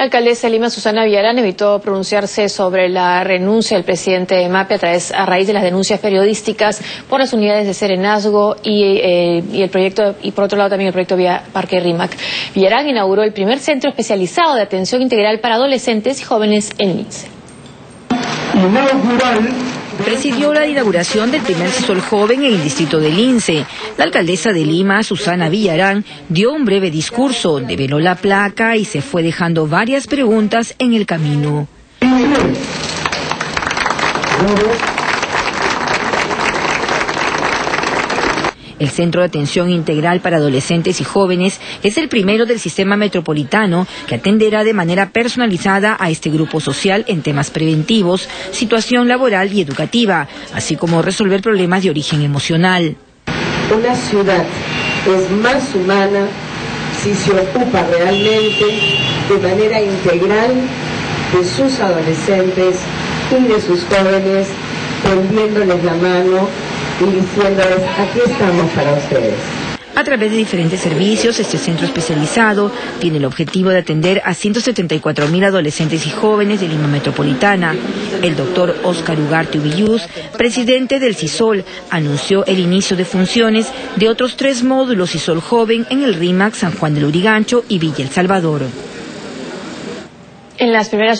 La alcaldesa de Lima, Susana Villarán, evitó pronunciarse sobre la renuncia del presidente de MAPE a, través, a raíz de las denuncias periodísticas por las unidades de Serenazgo y, eh, y, el proyecto, y por otro lado también el proyecto Vía Parque RIMAC. Villarán inauguró el primer centro especializado de atención integral para adolescentes y jóvenes en Lince presidió la inauguración del primer CISOL joven en el distrito de Lince. La alcaldesa de Lima, Susana Villarán, dio un breve discurso, develó la placa y se fue dejando varias preguntas en el camino. El Centro de Atención Integral para Adolescentes y Jóvenes es el primero del sistema metropolitano que atenderá de manera personalizada a este grupo social en temas preventivos, situación laboral y educativa, así como resolver problemas de origen emocional. Una ciudad es más humana si se ocupa realmente de manera integral de sus adolescentes y de sus jóvenes, tendiéndoles la mano y diciéndoles, aquí estamos para ustedes. A través de diferentes servicios, este centro especializado tiene el objetivo de atender a 174 mil adolescentes y jóvenes de Lima Metropolitana. El doctor Oscar Ugarte Ubilluz, presidente del CISOL, anunció el inicio de funciones de otros tres módulos CISOL Joven en el RIMAC San Juan del Urigancho y Villa El Salvador. En las primeras